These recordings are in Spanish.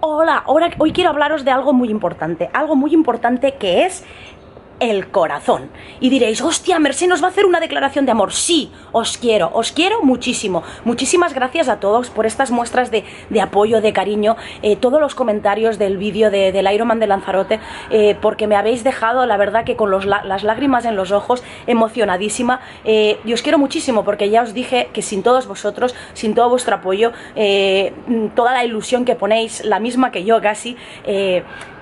Hola, hoy quiero hablaros de algo muy importante, algo muy importante que es el corazón. Y diréis, hostia, Mercé nos va a hacer una declaración de amor. Sí, os quiero, os quiero muchísimo. Muchísimas gracias a todos por estas muestras de, de apoyo, de cariño, eh, todos los comentarios del vídeo de, del Ironman de Lanzarote, eh, porque me habéis dejado, la verdad, que con las lágrimas en los ojos, emocionadísima. Eh, y os quiero muchísimo, porque ya os dije que sin todos vosotros, sin todo vuestro apoyo, toda la ilusión que ponéis, la misma que yo casi,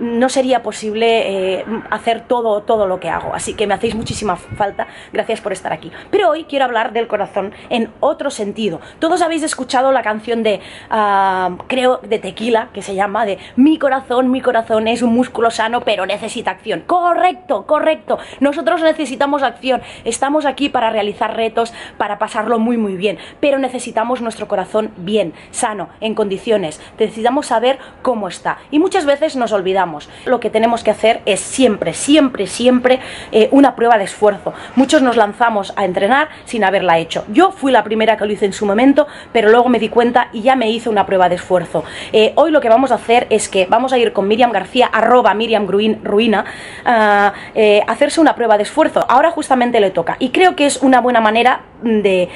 no sería posible eh, hacer todo, todo lo que hago. Así que me hacéis muchísima falta. Gracias por estar aquí. Pero hoy quiero hablar del corazón en otro sentido. Todos habéis escuchado la canción de, uh, creo, de Tequila, que se llama de Mi corazón, mi corazón es un músculo sano, pero necesita acción. Correcto, correcto. Nosotros necesitamos acción. Estamos aquí para realizar retos, para pasarlo muy, muy bien. Pero necesitamos nuestro corazón bien, sano, en condiciones. Necesitamos saber cómo está. Y muchas veces nos olvidamos lo que tenemos que hacer es siempre, siempre, siempre eh, una prueba de esfuerzo. Muchos nos lanzamos a entrenar sin haberla hecho. Yo fui la primera que lo hice en su momento, pero luego me di cuenta y ya me hice una prueba de esfuerzo. Eh, hoy lo que vamos a hacer es que vamos a ir con Miriam García, arroba Miriam Ruina, a eh, hacerse una prueba de esfuerzo. Ahora justamente le toca y creo que es una buena manera de,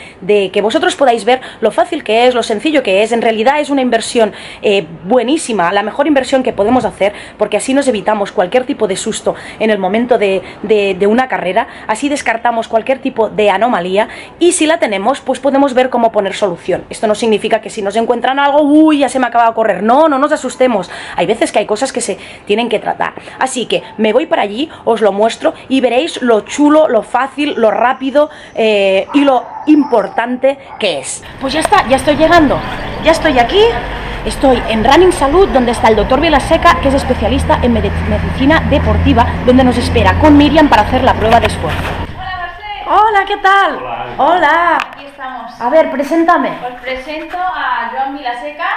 que vosotros podáis ver lo fácil que es, lo sencillo que es. En realidad es una inversión buenísima, la mejor inversión que podemos hacer porque así nos evitamos cualquier tipo de susto en el momento de, una carrera, así descartamos cualquier tipo de anomalía y si la tenemos, pues podemos ver cómo poner solución. Esto no significa que si nos encuentran algo, uy, ya se me acaba de correr. No, no nos asustemos. Hay veces que hay cosas que se tienen que tratar. Así que me voy para allí, os lo muestro y veréis lo chulo, lo fácil, lo rápido eh, y lo importante que es. Pues ya está, ya estoy llegando. Ya estoy aquí. Estoy en Running Salud, donde está el doctor Vilaseca, que es especialista en medicina deportiva, donde nos espera con Miriam para hacer la prueba de esfuerzo. Hola, Marcel. Hola, ¿qué tal? Hola. Hola. Aquí estamos. A ver, preséntame. Os presento a Joan Vilaseca,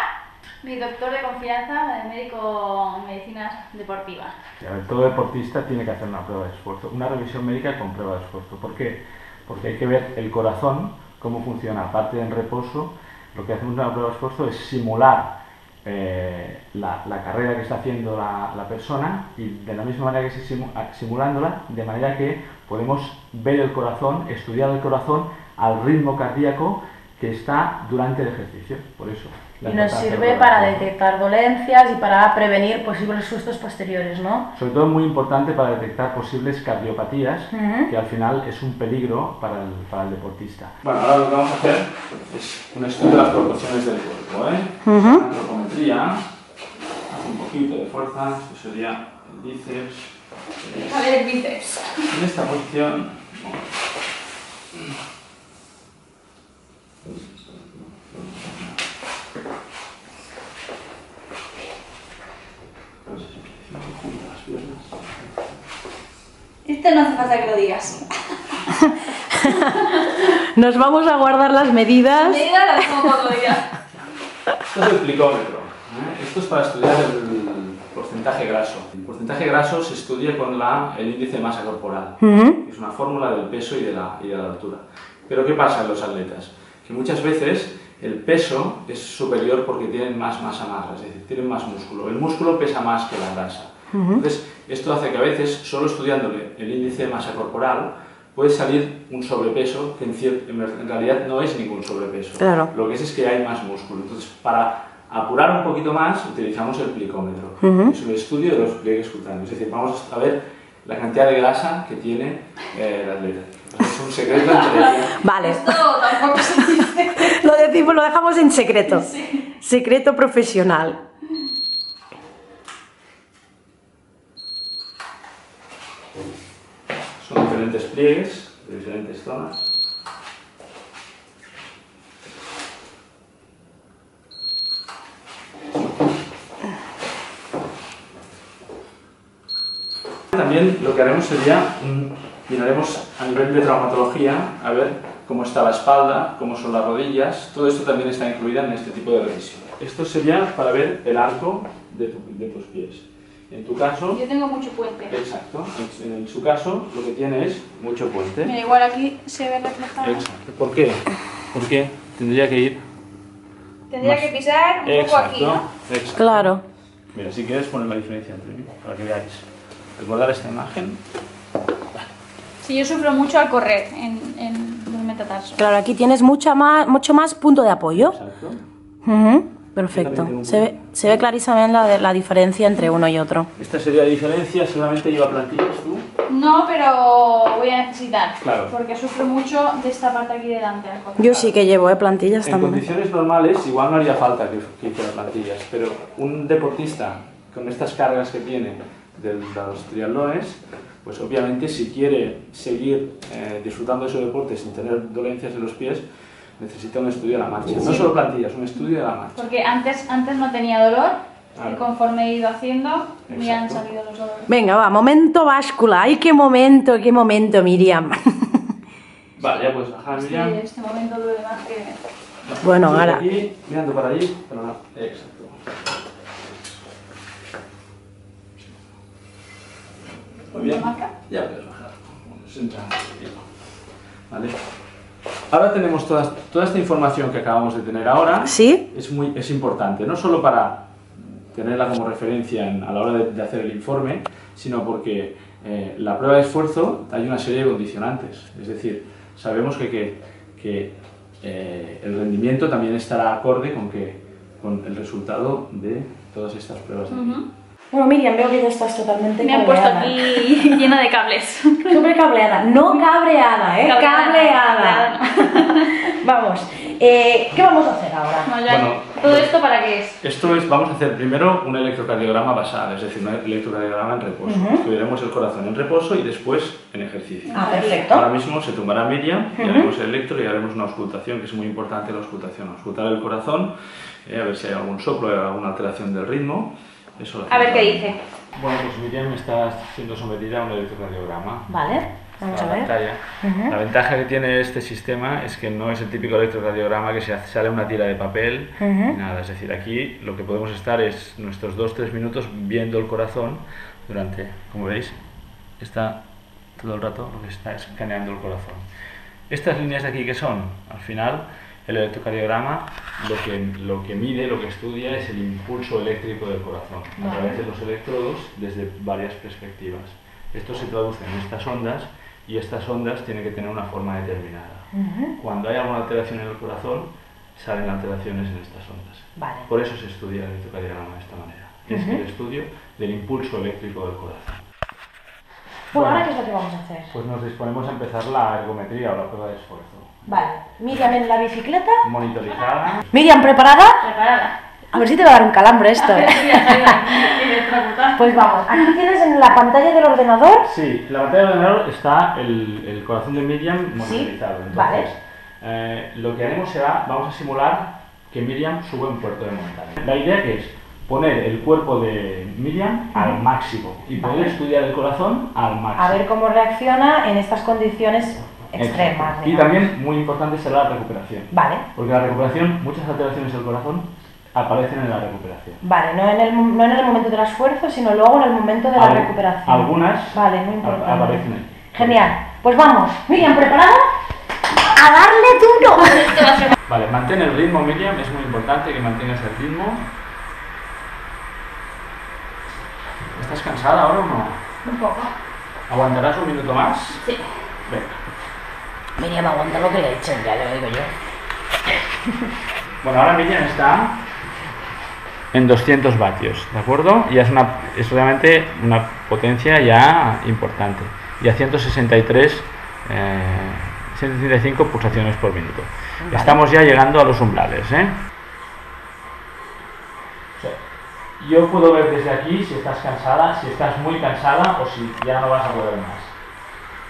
mi doctor de confianza, médico en medicina deportiva. A ver, todo deportista tiene que hacer una prueba de esfuerzo, una revisión médica con prueba de esfuerzo. ¿Por qué? Porque hay que ver el corazón, cómo funciona. Aparte en reposo, lo que hacemos en una prueba de esfuerzo es simular eh, la, la, carrera que está haciendo la, la, persona y de la misma manera que se simu simulándola, de manera que podemos ver el corazón, estudiar el corazón al ritmo cardíaco que está durante el ejercicio. Por eso. Y nos sirve para detectar dolencias y para prevenir posibles sustos posteriores, ¿no? Sobre todo muy importante para detectar posibles cardiopatías, uh -huh. que al final es un peligro para el, para el, deportista. Bueno, ahora lo que vamos a hacer es un estudio de las proporciones del cuerpo, ¿eh? Uh -huh. Antropometría, hace un poquito de fuerza, esto sería el bíceps. Es... A ver el bíceps. En esta posición... Este no hace falta que lo digas. Nos vamos a guardar las medidas. Medidas las pongo día. Esto es el plicómetro. ¿eh? Esto es para estudiar el porcentaje graso. El porcentaje graso se estudia con la, el índice de masa corporal. Uh -huh. Es una fórmula del peso y de, la, y de la altura. Pero ¿qué pasa en los atletas? Que muchas veces el peso es superior porque tienen más masa magra, es decir, tienen más músculo. El músculo pesa más que la grasa. Uh -huh. Entonces, esto hace que a veces, solo estudiándole el índice de masa corporal, puede salir un sobrepeso que en, en realidad no es ningún sobrepeso. Claro. Lo que es es que hay más músculo. Entonces, para apurar un poquito más, utilizamos el plicómetro. Uh -huh. Es un estudio de los pliegues cutáneos. Es decir, vamos a ver la cantidad de grasa que tiene eh, el atleta. Es un secreto entre Vale. Esto tampoco se dice. lo decimos, lo dejamos en secreto. Sí. Secreto profesional. Son diferentes pliegues de diferentes zonas. También lo que haremos sería, miraremos a nivel de traumatología, a ver cómo está la espalda, cómo son las rodillas, todo esto también está incluido en este tipo de revisión. Esto sería para ver el arco de, tu, de tus pies. En tu caso... Yo tengo mucho puente. Exacto. En, en, su caso, lo que tiene es mucho puente. Mira, igual aquí se ve reflejado. Exacto. ¿Por qué? Porque tendría que ir... Tendría más... que pisar un Exacto. poco aquí, ¿no? Exacto. Claro. Mira, si quieres poner la diferencia entre mí, para que veáis. Recordar esta imagen. Sí, yo sufro mucho al correr en, en los metatarsos. Claro, aquí tienes mucha más, mucho más punto de apoyo. Exacto. Ujú, Perfecto. Se ve, se ve clarísamente la, la diferencia entre uno y otro. Esta sería la diferencia, seguramente lleva plantillas tú. No, pero voy a necesitar. Claro. Porque sufro mucho de esta parte aquí delante. al correr. Yo sí que llevo eh, plantillas En también. condiciones normales igual no haría falta que, que hiciera plantillas, pero un deportista con estas cargas que tiene de los triatlones, pues obviamente si quiere seguir eh, disfrutando de su deporte sin tener dolencias en los pies, necesita un estudio de la marcha. No solo plantillas, un estudio de la marcha. Porque antes, antes no tenía dolor Claro. y conforme he ido haciendo me han salido los dolores. Venga, va, momento báscula. Ay, qué momento, qué momento, Miriam. Vale, ya puedes bajar, Sí, Miriam. este momento duele más que... Bueno, ahora. Aquí, mirando para allí, pero no. Exacto. Muy bien. Ya puedes bajar. Senta un poquitito. Vale. Ahora tenemos toda, toda esta información que acabamos de tener ahora. ¿Sí? Es, muy, es importante, no solo para tenerla como referencia en- a la hora de, de hacer el informe, sino porque eh, la prueba de esfuerzo hay una serie de condicionantes. Es decir, sabemos que, que, que, eh, el rendimiento también estará acorde con, que, con el resultado de todas estas pruebas. de aquí. Bueno, Miriam, veo que ya estás totalmente Me han puesto cableada. aquí llena de cables. Súper cableada, no cabreada, ¿eh? Cableada. Vamos, eh, ¿qué vamos a hacer ahora? No, ya- Bueno, ¿Todo esto para qué es? Esto es, vamos a hacer primero un electrocardiograma basal, es decir, un electrocardiograma en reposo. Estudiaremos el corazón en reposo y después en ejercicio. Ah, perfecto. Ahora mismo se tomará Miriam y haremos el electro y haremos una auscultación, que es muy importante la auscultación. Auscultar el corazón, eh, a ver si hay algún soplo, alguna alteración del ritmo. Eso A ver qué dice. Bueno, pues Miriam está siendo sometida a un electrocardiograma. Vale, vamos a ver. pantalla. La ventaja que tiene este sistema es que no es el típico electrocardiograma que se hace- sale una tira de papel ni nada. Es decir, aquí lo que podemos estar es nuestros 2-3 minutos viendo el corazón durante, como veis, está todo el rato lo que está escaneando el corazón. Estas líneas de aquí que son, al final, el electrocardiograma lo que, lo que mide, lo que estudia es el impulso eléctrico del corazón a través de los electrodos desde varias perspectivas. Esto se traduce en estas ondas y estas ondas tienen que tener una forma determinada. Cuando hay alguna alteración en el corazón, salen alteraciones en estas ondas. Vale. Por eso se estudia el electrocardiograma de esta manera. Es el estudio del impulso eléctrico del corazón. Bueno, ¿ahora qué es lo que vamos a hacer? Pues nos disponemos a empezar la ergometría o la prueba de esfuerzo. Vale, Miriam en la bicicleta. Monitorizada. Miriam, ¿preparada? Preparada. A ver si te va a dar un calambre esto, ¿eh? Pues vamos, aquí tienes en la pantalla del ordenador. Sí, la pantalla del ordenador está el, el corazón de Miriam monitorizado. Entonces, vale. eh, lo que haremos será, vamos a simular que Miriam sube un puerto de montaña. La idea que es poner el cuerpo de Miriam al máximo y poder Vale. estudiar el corazón al máximo. A ver cómo reacciona en estas condiciones extremas. Y también muy importante será la recuperación. Vale, Porque la recuperación, muchas alteraciones del corazón aparecen en la recuperación. vale, no en, el, no en el momento del esfuerzo, sino luego en el momento de la Al- recuperación. algunas Vale, muy importante. aparecen ahí. Genial. Pues vamos, Miriam, ¿preparada? ¡A darle duro! Vale, mantén el ritmo, Miriam, es muy importante que mantengas el ritmo. ¿Estás cansada ahora o no? Un poco. ¿Aguantarás un minuto más? Sí. Venga. Miriam, aguanta lo que le echen, ya lo digo yo. Bueno, ahora Miriam está en 200 vatios, ¿de acuerdo? Y es, una, es realmente una potencia ya importante. Y a 163, eh, 165 pulsaciones por minuto. Estamos ya llegando a los umbrales, ¿eh? O sea, Yo puedo ver desde aquí si estás cansada, si estás muy cansada o si ya no vas a poder más.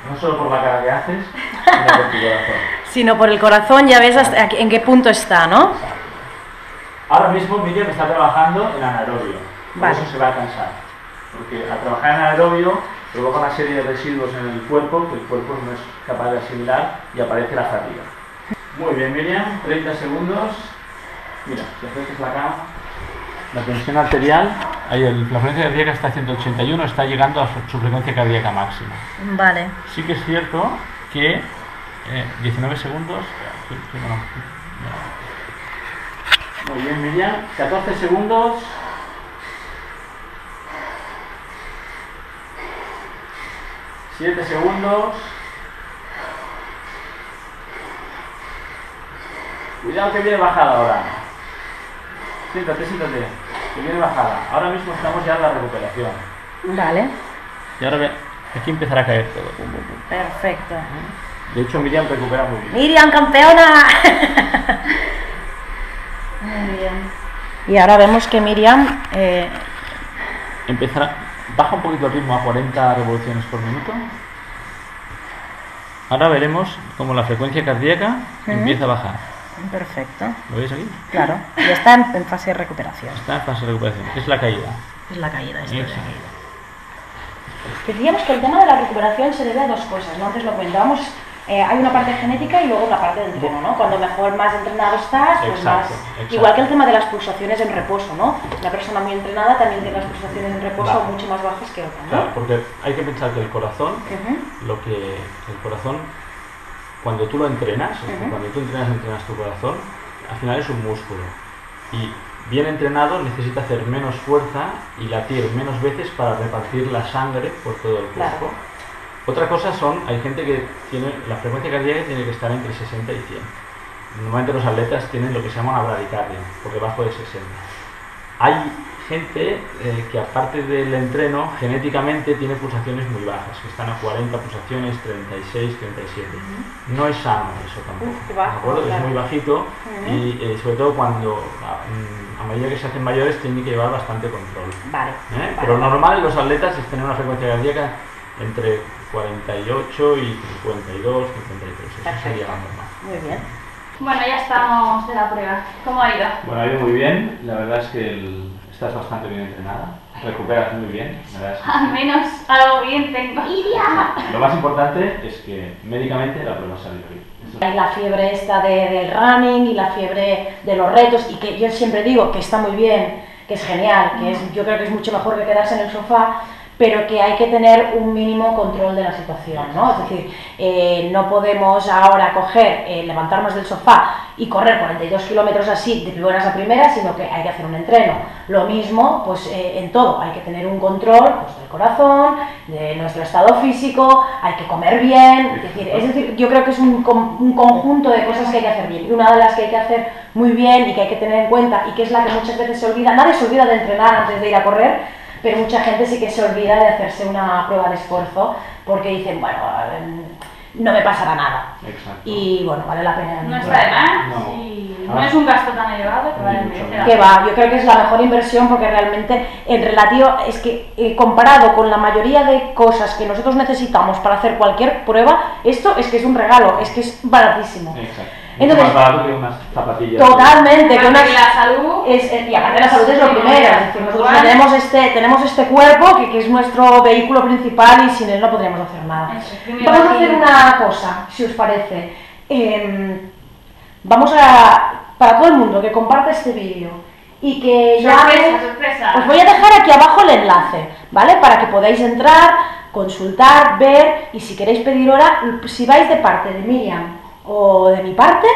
No solo por la cara que haces, sino por tu corazón. Sino por el corazón ya ves hasta en qué punto está, ¿no? Ahora mismo Miriam está trabajando en anaerobio, por Vale. eso se va a cansar. Porque al trabajar en anaerobio provoca una serie de residuos en el cuerpo que el cuerpo no es capaz de asimilar y aparece la fatiga. Muy bien Miriam, 30 segundos. Mira, si acercas la cama, la tensión arterial, ahí el, la frecuencia cardíaca está a 181, está llegando a su, frecuencia cardíaca máxima. Vale. Sí que es cierto que eh, 19 segundos, muy bien, Miriam, 14 segundos. Siete segundos. Cuidado que viene bajada ahora. Siéntate, siéntate. Que viene bajada. Ahora mismo estamos ya en la recuperación. Vale, Y ahora ve- aquí empezará a caer todo. Pum, pum, pum. perfecto. De hecho, Miriam recupera muy bien. Miriam, campeona. Muy bien. Y ahora vemos que Miriam eh, Empezará, baja un poquito el ritmo a 40 revoluciones por minuto. Ahora veremos cómo la frecuencia cardíaca empieza a bajar. Perfecto, ¿Lo veis aquí? claro. Y está en, en fase de recuperación. Está en fase de recuperación. Es la caída. Es la caída de Exacto. aquí. Decíamos que el tema de la recuperación se debe a dos cosas, ¿no? Antes lo comentábamos. eh, hay una parte genética y luego la parte de entreno, ¿no? Cuando mejor más entrenado estás, pues Exacto, más. exacto. Igual que el tema de las pulsaciones en reposo, ¿no? Una persona muy entrenada también tiene las pulsaciones en reposo mucho más bajas que otra, ¿no? Claro, porque hay que pensar que el corazón, lo que el corazón, cuando tú lo entrenas, sea, Ujú. cuando tú entrenas, entrenas tu corazón, al final es un músculo. Y bien entrenado necesita hacer menos fuerza y latir menos veces para repartir la sangre por todo el Claro. cuerpo. Otra cosa son, hay gente que tiene, la frecuencia cardíaca tiene que estar entre 60 y 100. Normalmente los atletas tienen lo que se llama una bradicardia, por debajo de 60. Hay gente eh, que aparte del entreno, genéticamente tiene pulsaciones muy bajas, que están a 40 pulsaciones, 36, 37. No es sano eso tampoco. Uf, qué ¿de bajo, acuerdo? claro. Es muy bajito y eh, sobre todo cuando a, mm, a medida que se hacen mayores tienen que llevar bastante control. Vale. ¿eh? vale. Pero normal los atletas es tener una frecuencia cardíaca entre 48 y 52, 53. Eso Perfecto. sería normal. Muy bien. Bueno, ya estamos de la prueba. ¿Cómo ha ido? Bueno, ha ido muy bien. La verdad es que el- estás bastante bien entrenada. Recuperas muy bien. Verdad Al menos algo bien tengo. Lo más importante es que médicamente la prueba ha salido bien. Hay la fiebre esta de- del running y la fiebre de los retos y que yo siempre digo que está muy bien, que es genial, que es, yo creo que es mucho mejor que quedarse en el sofá, pero que hay que tener un mínimo control de la situación, ¿no? Es decir, eh, no podemos ahora coger, eh, levantarnos del sofá y correr 42 kilómetros así de primeras a primeras, sino que hay que hacer un entreno. Lo mismo, pues eh, en todo, hay que tener un control pues, del corazón, de nuestro estado físico, hay que comer bien, es decir, yo creo que es un, un conjunto de cosas que hay que hacer bien. Y una de las que hay que hacer muy bien y que hay que tener en cuenta y que es la que muchas veces se olvida, nadie se olvida de entrenar antes de ir a correr, pero mucha gente sí que se olvida de hacerse una prueba de esfuerzo porque dicen, bueno, eh, no me pasará nada. Exacto. Y bueno, vale la pena. No está de más No. y no Ah. es un gasto tan elevado que vale Que va, yo creo que es la mejor inversión porque realmente en relativo es que eh, comparado con la mayoría de cosas que nosotros necesitamos para hacer cualquier prueba, esto es que es un regalo, es que es baratísimo. Exacto. Entonces- Mucho más barato que unas zapatillas. Totalmente, que Aparte una- la salud es, es- y aparte la salud es lo primero, es decir, nosotros igual. tenemos este, tenemos este cuerpo que, que es nuestro vehículo principal y sin él no podríamos hacer nada. Vamos a hacer una cosa, si os parece. Em, vamos a, para todo el mundo que comparte este vídeo y que llame- Sorpresa, sorpresa. os voy a dejar aquí abajo el enlace, ¿vale? Para que podáis entrar, consultar, ver y si queréis pedir hora, si vais de parte de Miriam o de mi parte,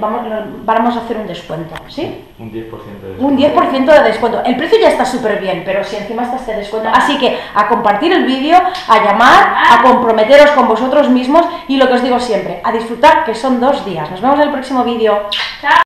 vamos, vamos a hacer un descuento, ¿sí? Un 10% de Un 10% de descuento. El precio ya está súper bien, pero si encima está este descuento. Así que a compartir el vídeo, a llamar, a comprometeros con vosotros mismos y lo que os digo siempre, a disfrutar que son dos días. Nos vemos en el próximo vídeo.